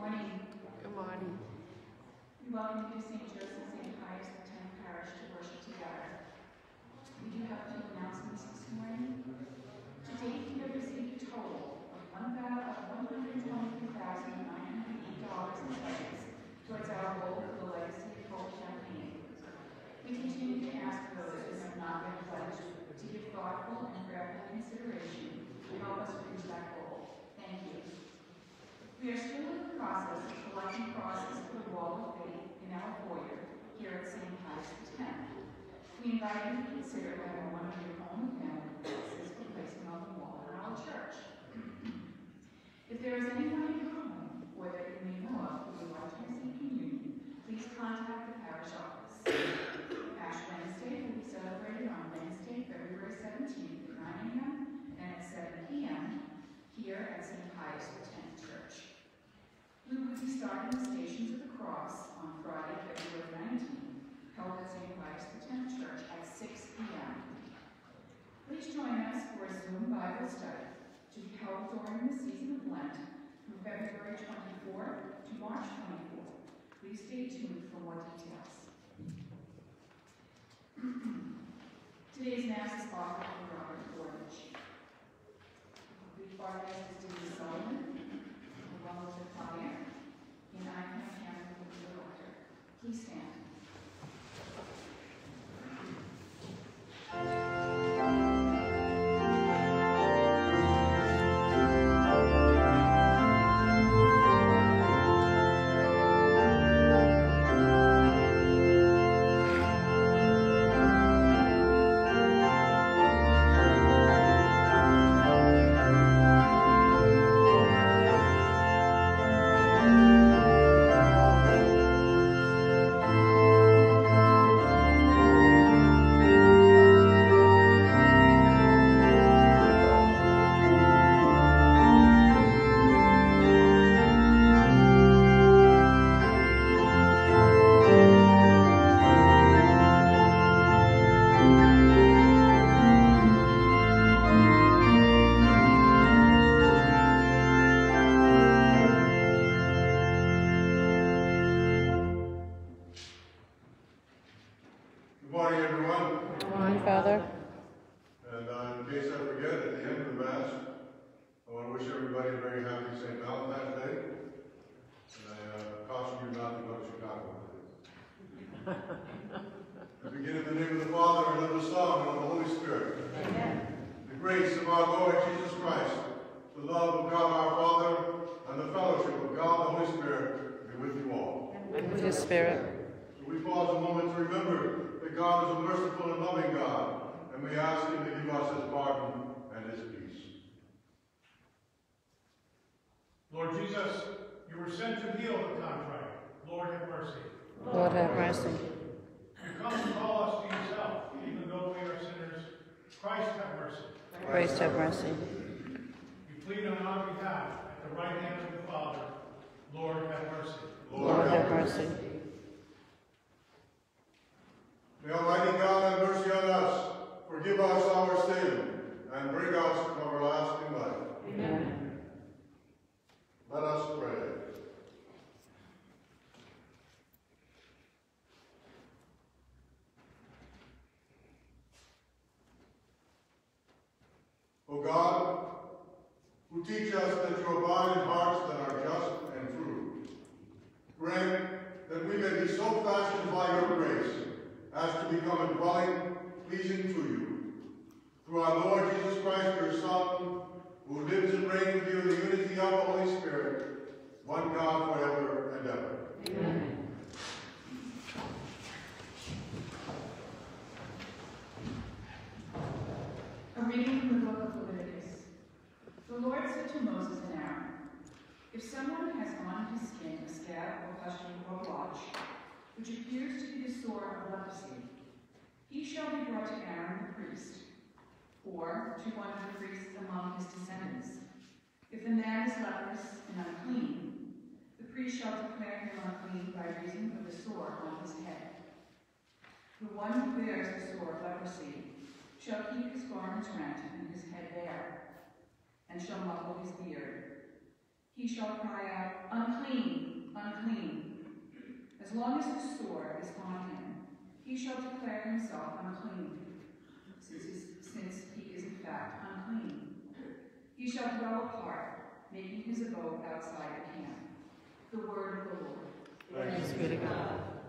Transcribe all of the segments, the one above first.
morning. Good morning. We welcome you to St. 24 to March 24. Please stay tuned for more details. Today's Mass is offered by Robert Gornich. Before Mass is David Solomon, the with the choir, and I can have the director. Please stand. that we may be so fashioned by your grace as to become a dwelling pleasing to you. Through our Lord Jesus Christ, your Son, who lives and reigns with you in the unity of the Holy Spirit, one God forever and ever. Amen. A reading from the book of Leviticus. The Lord said to Moses and Aaron, If someone has on his skin a scab or pustule, watch, which appears to be a sore of leprosy, he shall be brought to Aaron the priest, or to one of the priests among his descendants. If the man is leprous and unclean, the priest shall declare him unclean by reason of the sore on his head. The one who bears the sore of leprosy shall keep his garments rent and his head bare, and shall muffle his beard. He shall cry out, Unclean, unclean, as long as the sore is on him, he shall declare himself unclean, since, since he is in fact unclean. He shall dwell apart, making his abode outside the camp. The word of the Lord. Thanks be to God.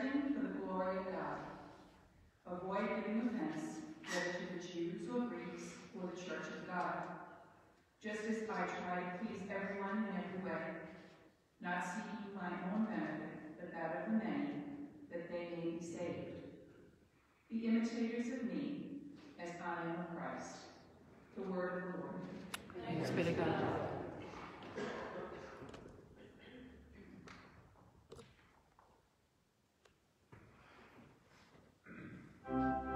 For the glory of God. Avoid giving offense, whether to the Jews or Greeks or the church of God. Just as I try to please everyone in every way, not seeking my own benefit, but that of the many, that they may be saved. Be imitators of me, as I am of Christ. The word of the Lord. Thanks be to God. Alleluia,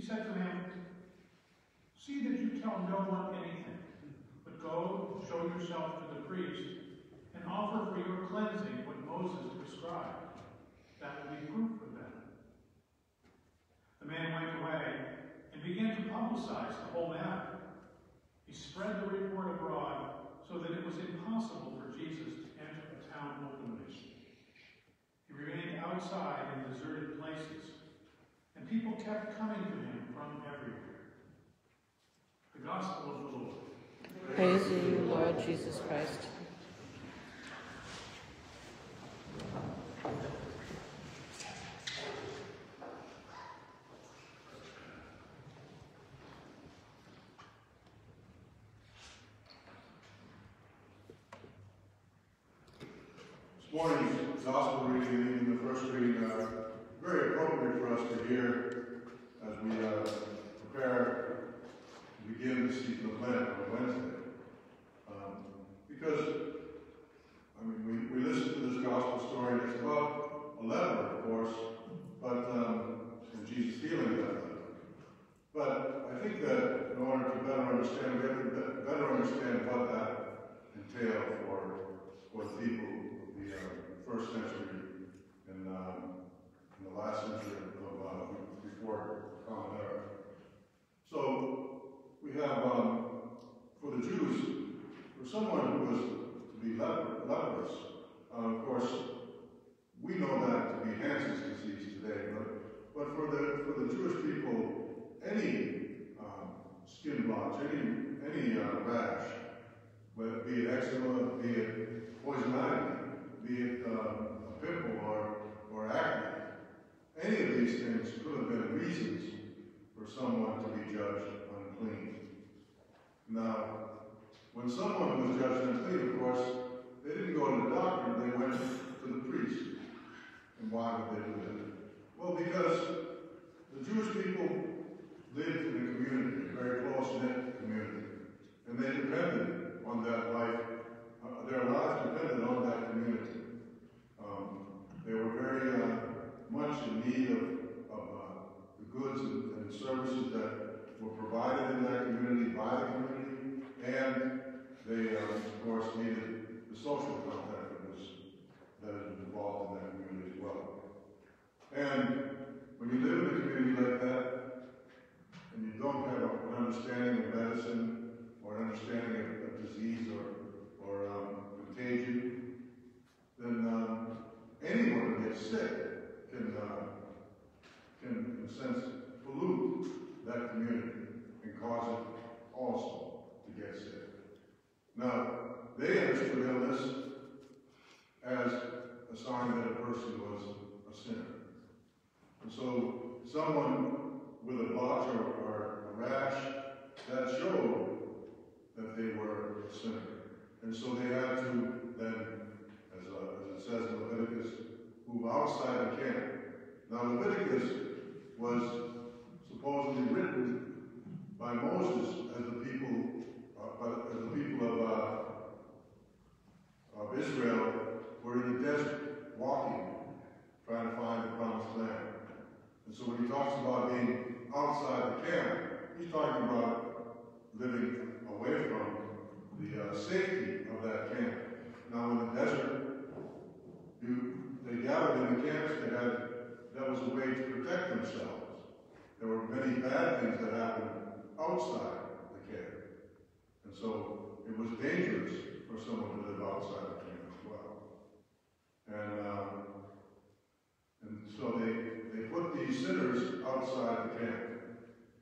He said to him, See that you tell no one anything, but go show yourself to the priest and offer for your cleansing what Moses prescribed. That will be proof for them. The man went away and began to publicize the whole matter. He spread the report abroad so that it was impossible for Jesus to enter a town openly. He remained outside in deserted places and people kept coming to him from everywhere. The Gospel of the Lord. Praise, Praise you, Lord Jesus Christ. Because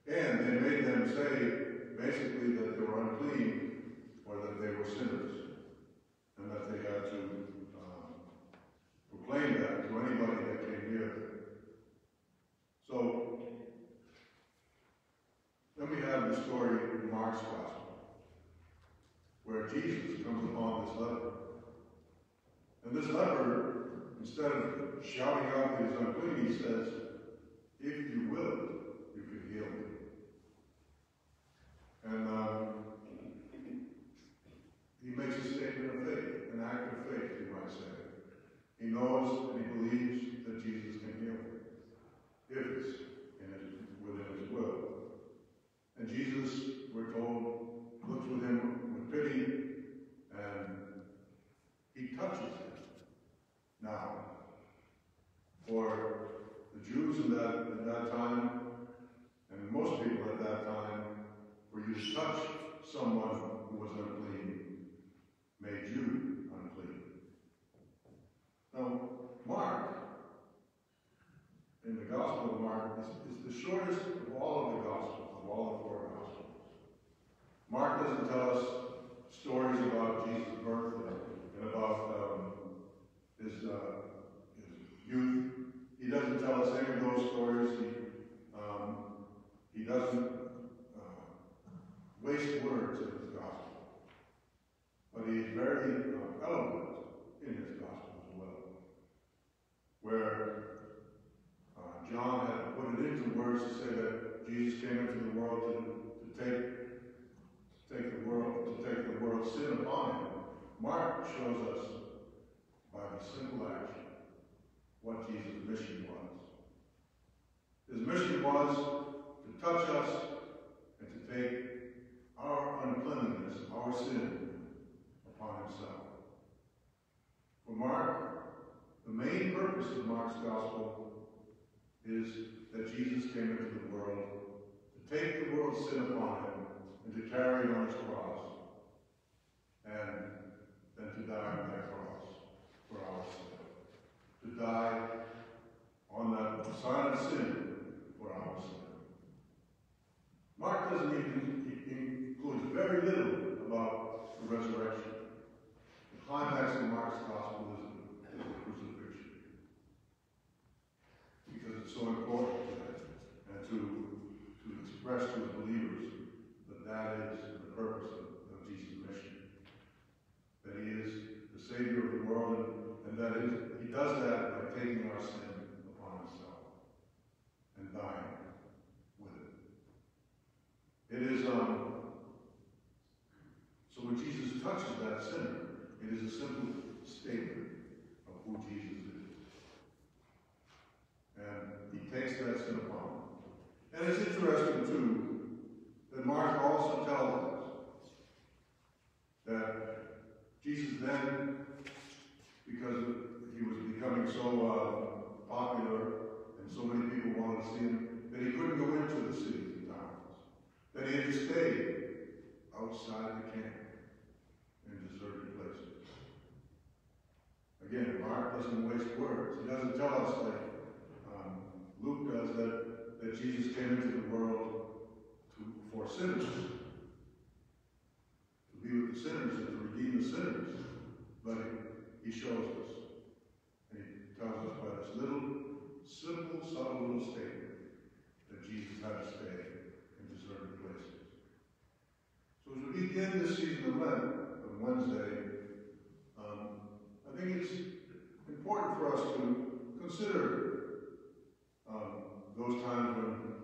And they made them say, basically, that they were unclean or that they were sinners and that they had to um, proclaim that to anybody that came near them. So, then we have the story in Mark's Gospel, where Jesus comes upon this leper. And this leper, instead of shouting out that he's unclean, he says, if you will, And um, he makes a statement of faith, an act of faith, you might say. He knows and he believes that Jesus can heal him, if it's in within his will. And Jesus, we're told, looks with him with pity and he touches him. Now, for the Jews in that, at that time, and most people at that time, for you to touch someone who was unclean made you unclean. Now, Mark, in the Gospel of Mark, is, is the shortest of all of the Gospels, of all the four Gospels. Mark doesn't tell us stories about Jesus' birth and about um, his, uh, his youth. He doesn't tell us any of those stories. He, um, he doesn't words in his Gospel. But he's very uh, eloquent in his Gospel as well. Where uh, John had put it into words to say that Jesus came into the world to, to take take the world to take the world's sin upon him. Mark shows us by the simple action what Jesus' mission was. His mission was to touch us and to take our uncleanness, our sin, upon himself. For Mark, the main purpose of Mark's gospel is that Jesus came into the world to take the world's sin upon him and to carry it on his cross, and then to die on that cross for our sin. To die on that sign of sin for our sin. Mark doesn't even includes very little about the resurrection. The climax of Mark's gospel is the, crucifixion. Because it's so important to them and to, to express to the believers that that is the purpose of, of Jesus' mission. That he is the Savior of the world and, and that is, he does that by taking our sin upon himself and dying with it. It is, um, so when Jesus touches that sinner, it is a simple statement of who Jesus is. And he takes that sin upon him. And it's interesting, too, that Mark also tells us that Jesus then, because he was becoming so uh, popular and so many people wanted to see him, that he couldn't go into the cities and towns. That he had to stay outside the camp in deserted places. Again, Mark doesn't waste words. He doesn't tell us like um, Luke does that, that Jesus came into the world to, for sinners, to be with the sinners and to redeem the sinners. But he, shows us, and he tells us by this little, simple, subtle little statement that Jesus had to stay in deserted places. So as we begin this season of Lent on Wednesday, I think it's important for us to consider um, those times when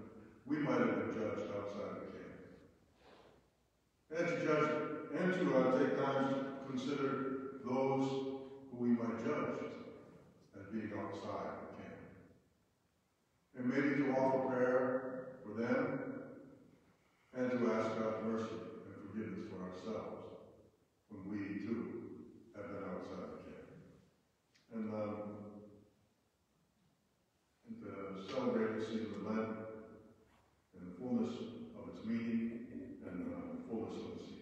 we might have been judged outside the camp. And to judge, and to uh, take time to consider those who we might judge as being outside the camp. And maybe to offer prayer for them and to ask God's mercy and forgiveness for ourselves when we too have been outside the. And, um, and to celebrate the season of Lent and the fullness of its meaning and uh, the fullness of the season.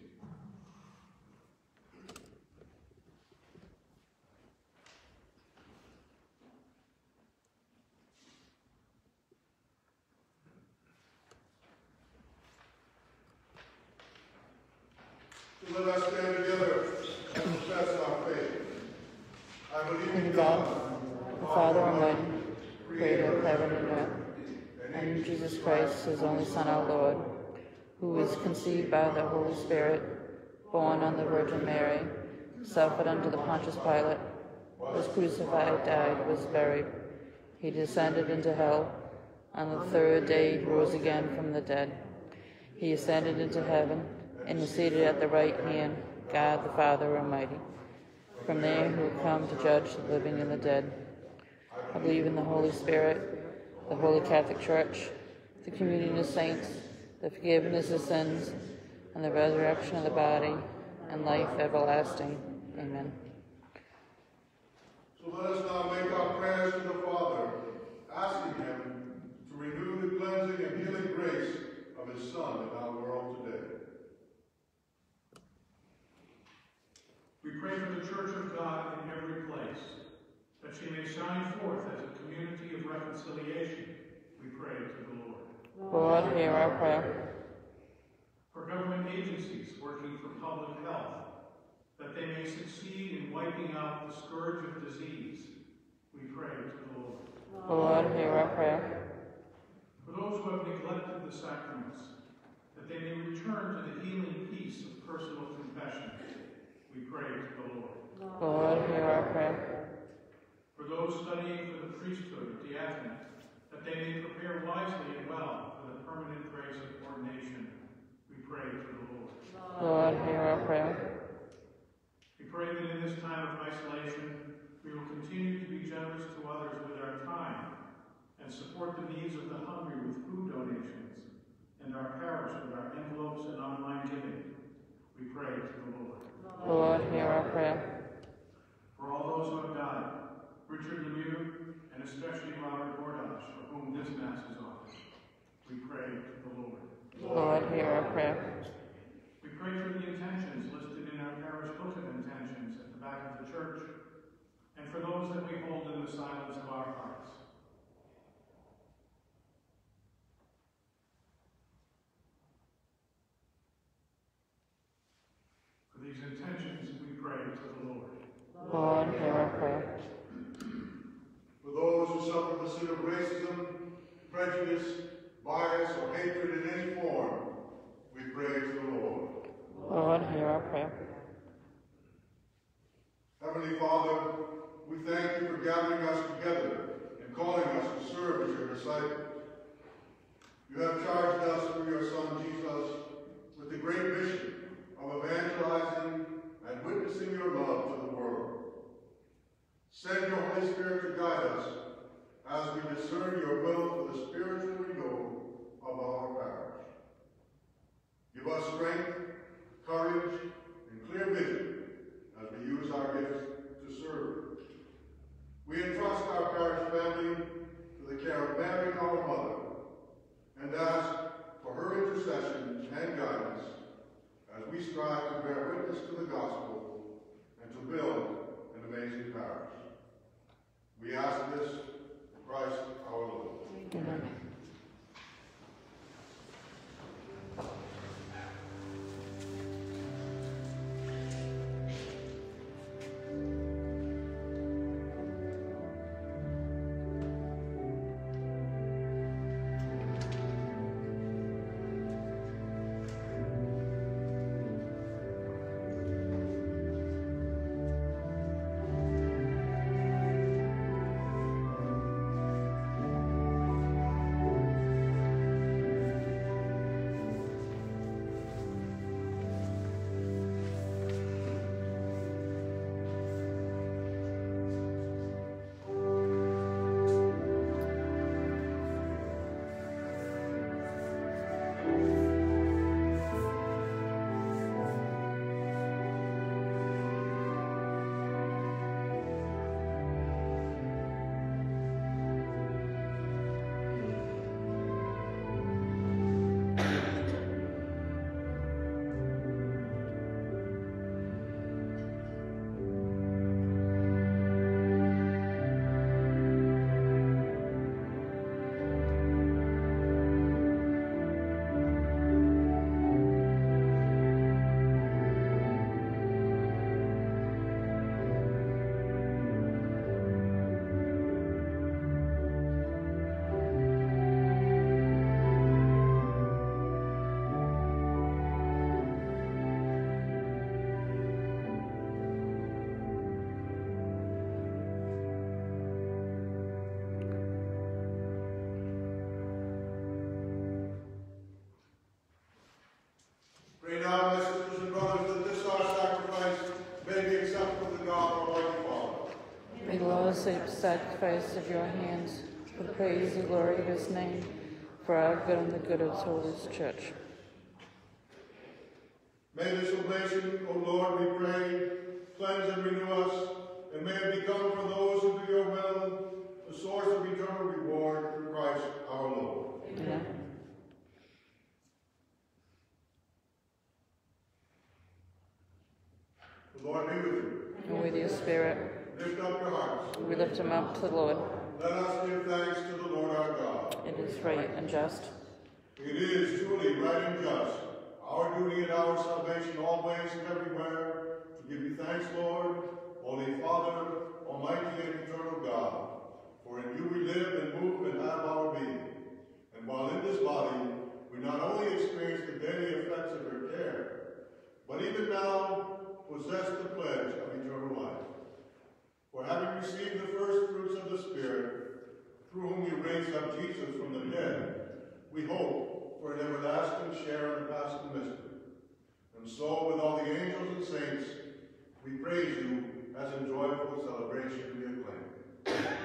Let us stand together and confess our faith. I believe In God, the Father Almighty, creator of heaven and earth, and in Jesus Christ, his only Son, our Lord, who was conceived by the Holy Spirit, born of the Virgin Mary, suffered under the Pontius Pilate, was crucified, died, was buried. He descended into hell. On the third day he rose again from the dead. He ascended into heaven and is seated at the right hand, God the Father Almighty. From there he will come to judge the living and the dead. I believe in the Holy Spirit, the Holy Catholic Church, the communion of saints, the forgiveness of sins, and the resurrection of the body, and life everlasting. Amen. So let us now make our prayers to the Father, asking Him to renew the cleansing and healing grace of His Son in our world today. We pray for the Church of God in every place, that she may shine forth as a community of reconciliation. Lord. Hear our prayer. For government agencies working for public health, that they may succeed in wiping out the scourge of disease. We pray to the Lord. Lord, hear our prayer. For those who have neglected the sacraments, that they may return to the healing peace of personal confession. We pray to the Lord. Lord, hear our prayer. For those studying for the priesthood diaconate, that they may prepare wisely and well permanent grace of ordination. We pray to the Lord. Lord, hear our prayer. We pray that in this time of isolation, we will continue to be generous to others with our time and support the needs of the hungry with food donations and our parish with our envelopes and online giving. We pray to the Lord. Lord, hear our prayer. For all those who have died, Richard Lemieux, and especially Robert Bordash, for whom this Mass is we pray to the Lord. Lord, hear our prayer. We pray for the intentions listed in our parish book of intentions at the back of the church, and for those that we hold in the silence of our hearts. For these intentions, we pray to the Lord. Lord, hear our prayer. For those who suffer the sin of racism, prejudice, bias, or hatred in any form, we pray to the Lord. Lord, hear our prayer. sacrifice of your hands, the praise and glory of his name, for our good and the good of his holy church. up to the Lord. Let us give thanks to the Lord our God. It is right and just. It is truly right and just, our duty and our salvation always and everywhere, to give you thanks, Lord, Holy Father, Almighty and eternal God. For in you we live and move and have our being. And while in this body, we not only experience the daily effects of your care, but even now possess the pledge for having received the first fruits of the Spirit, through whom you raised up Jesus from the dead, we hope for an everlasting share in the Paschal mystery. And so, with all the angels and saints, we praise you as in joyful celebration we acclaim.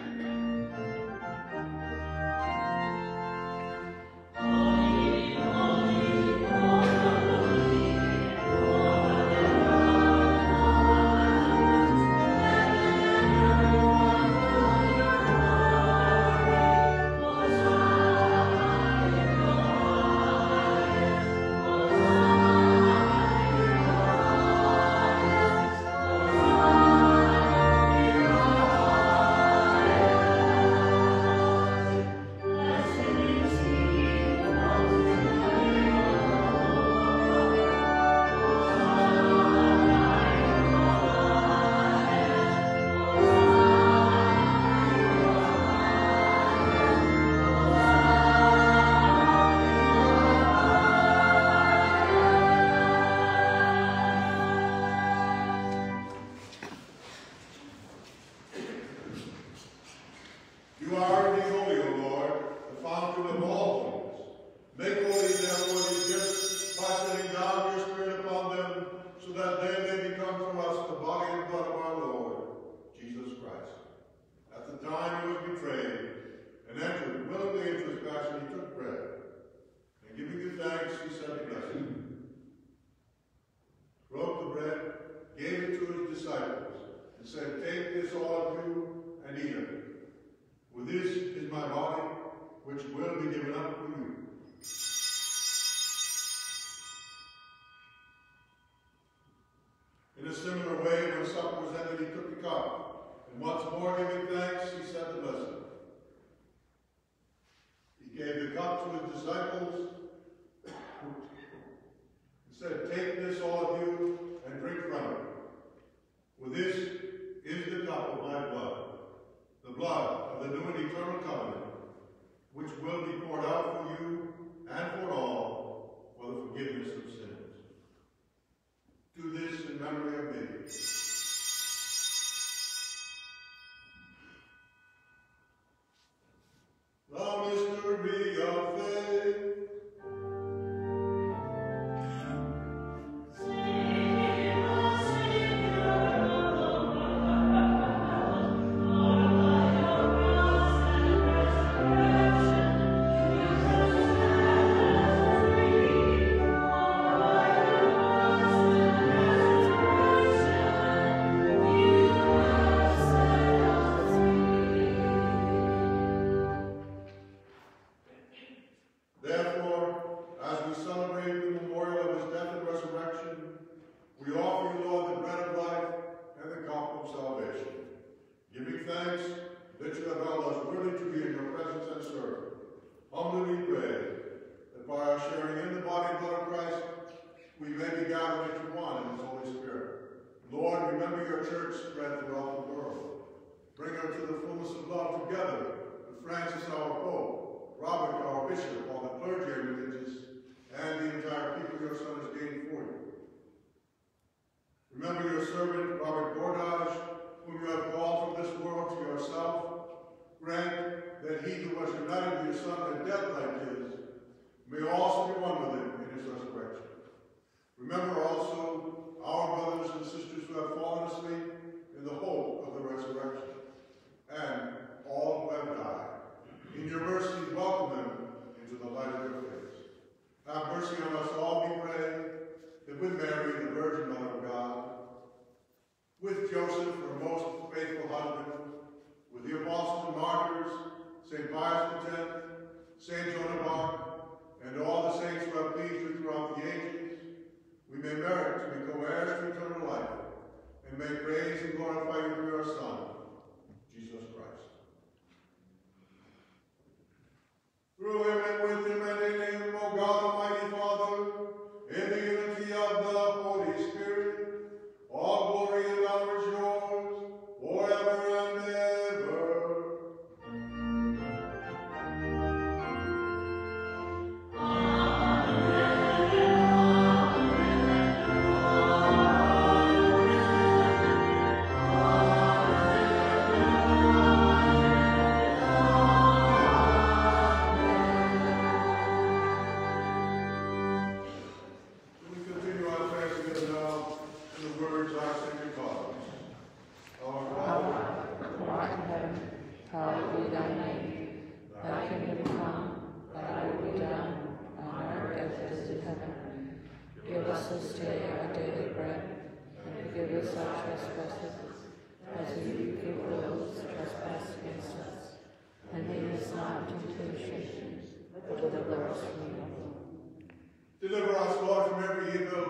perform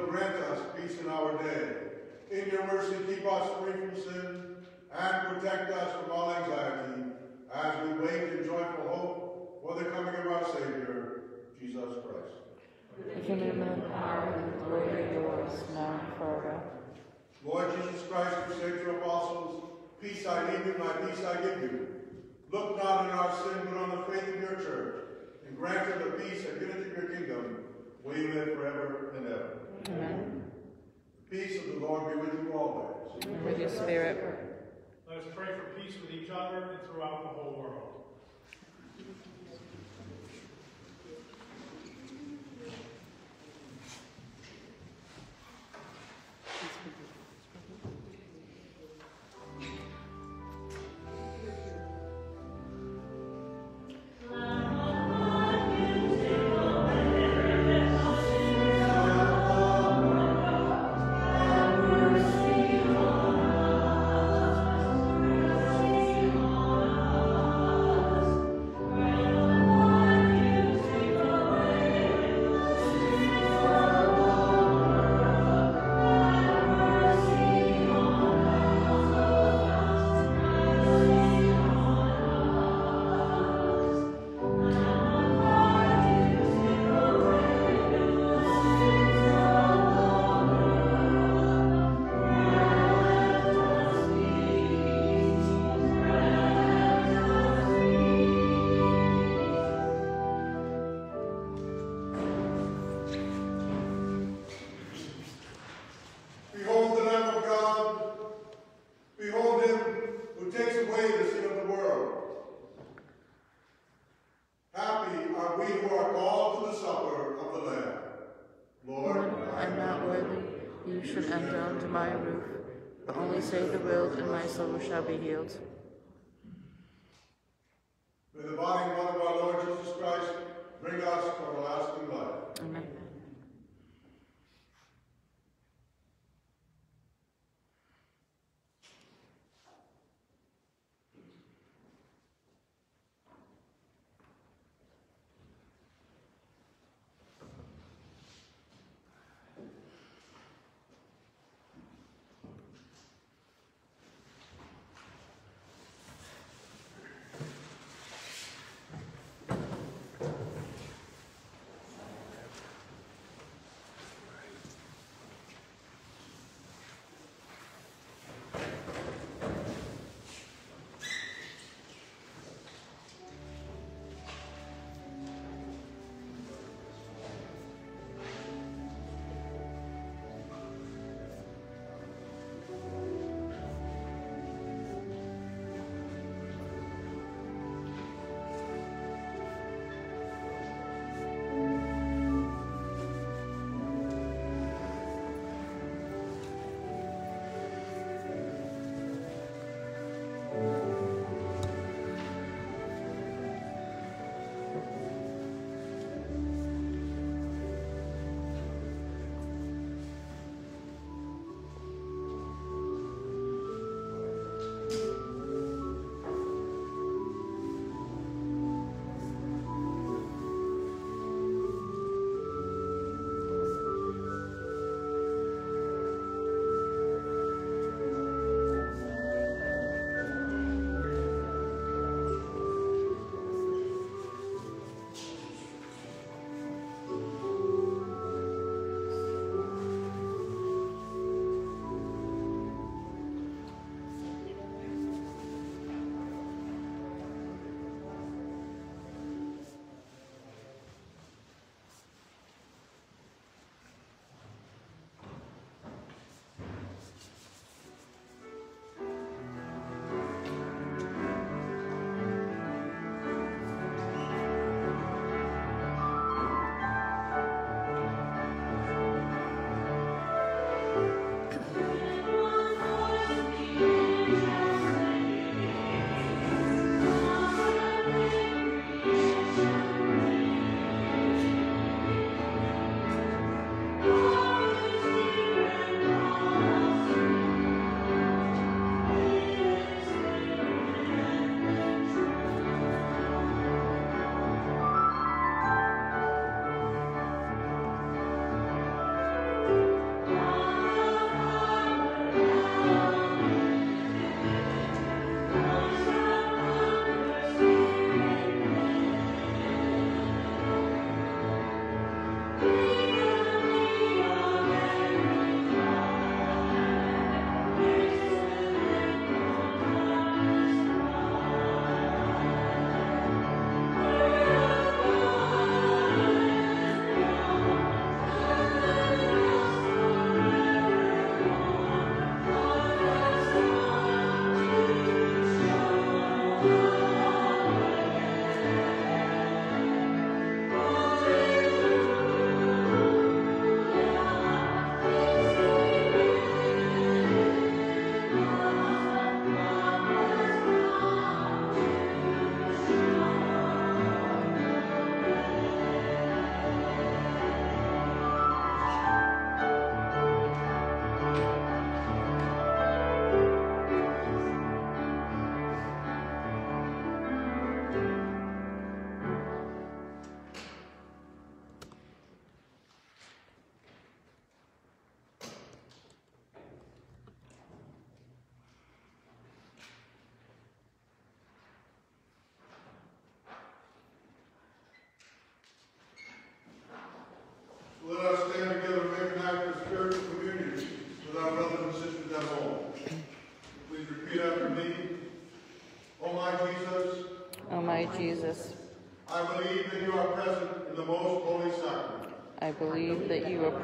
grant us peace in our day. In your mercy, keep us free from sin and protect us from all anxiety as we wait in joyful hope for the coming of our Savior, Jesus Christ. The kingdom and the power and the glory are yours, now and forever. Lord Jesus Christ, who said to your apostles, Peace I leave you, my peace I give you. Look not on our sin, but on the faith of your church, and grant us the peace and unity of your kingdom, where you live forever and ever. Amen. Peace of the Lord be with you always. And with your spirit. Let us pray for peace with each other and throughout the whole world. shall be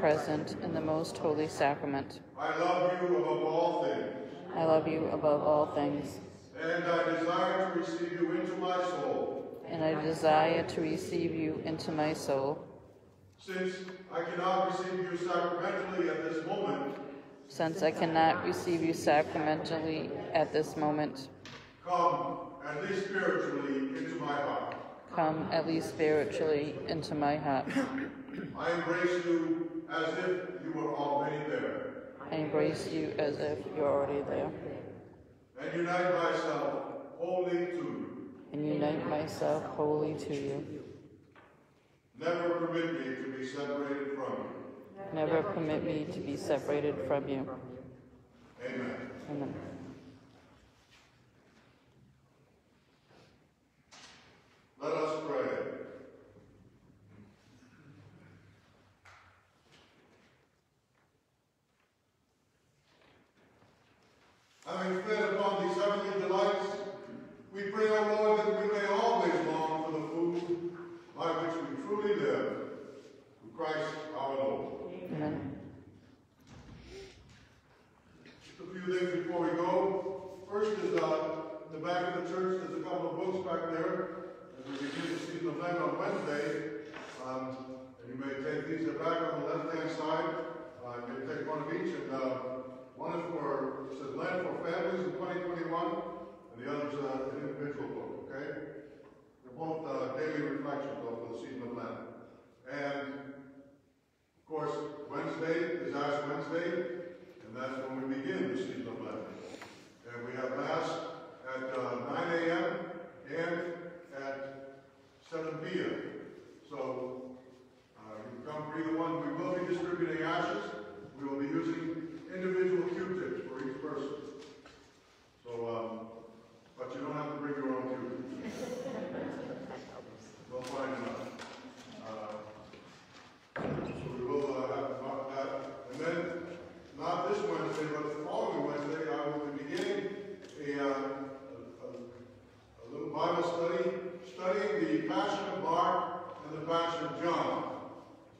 present in the most holy sacrament. I love you above all things, I love you above all things, and I desire to receive you into my soul. and I desire to receive you into my soul. Since I cannot receive you sacramentally at this moment, Since I cannot receive you sacramentally at this moment, come at least spiritually into my heart. come at least spiritually into my heart. I embrace you as if you were already there, I embrace you as if you're already there, and unite myself wholly to you. and unite myself wholly to you. Never permit me to be separated from you. Never permit me to be separated from you. Amen. Amen. Let us pray. Having fed upon these heavenly delights, we pray, O Lord, that we may always long for the food by which we truly live, through Christ our Lord. Amen. Just a few things before we go. First is, uh, in the back of the church, there's a couple of books back there. As we begin the season of Lent on Wednesday, um, and you may take these, they're back on the left-hand side. Uh, you may take one of each, and, uh, one is for, it says Lent for Families in twenty twenty-one, and the other's, uh, an individual book, okay? They're both, uh, daily reflections over the season of Lent. And, of course, Wednesday is Ash Wednesday, and that's when we begin the season of Lent. And we have Mass at uh, 9 a.m. and at 7 p.m. So uh, you can come for either one. We will be distributing ashes. We will be using individual Q-tips for each person. So, um, but you don't have to bring your own Q-tips. We'll find enough. Uh, so we will uh, have about that. And then, not this Wednesday, but the following Wednesday, I will be beginning a, uh, a, a, a little Bible study, studying the Passion of Mark and the Passion of John.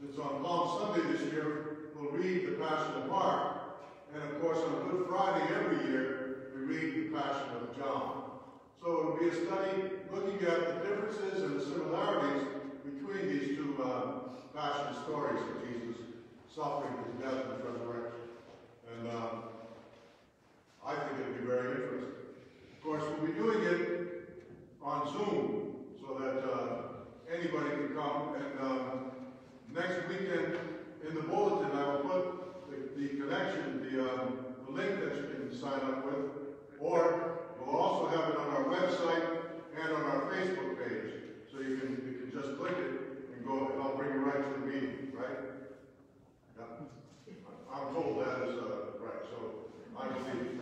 Since on Sunday this year, we'll read the Passion of Mark. And of course, on Good Friday every year, we read the Passion of John. So it'll be a study looking at the differences and the similarities between these two uh, passion stories of Jesus suffering, his death, and resurrection. And um, I think it'll be very interesting. Of course, we'll be doing it on Zoom so that uh, anybody can come. And um, next weekend in the bulletin, I will put the, the connection, the, um, the link that you can sign up with, or we'll also have it on our website and on our Facebook page. So you can, you can just click it and go, and I'll bring you right to the meeting, right? Yeah. I'm told that is, uh, right, so I believe.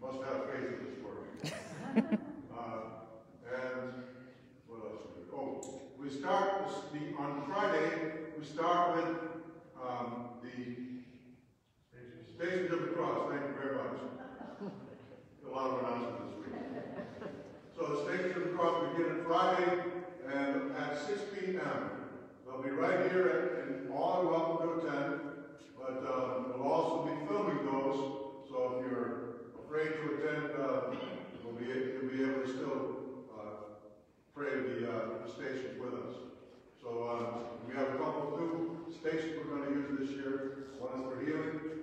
Must have faith in this word. Uh, and what else? Oh, we start the, on Friday, we start with, um, the Stations of the Cross, thank you very much. A lot of announcements this week. So the Stations of the Cross begin on Friday and at six P M. They'll be right here and all are welcome to attend, but, um, we'll also be filming those, so if you're afraid to attend, uh, we'll be, you'll be able to still, pray the, uh, the stations with us. So, um, we have a couple, two stations we're gonna use this year, one is for healing,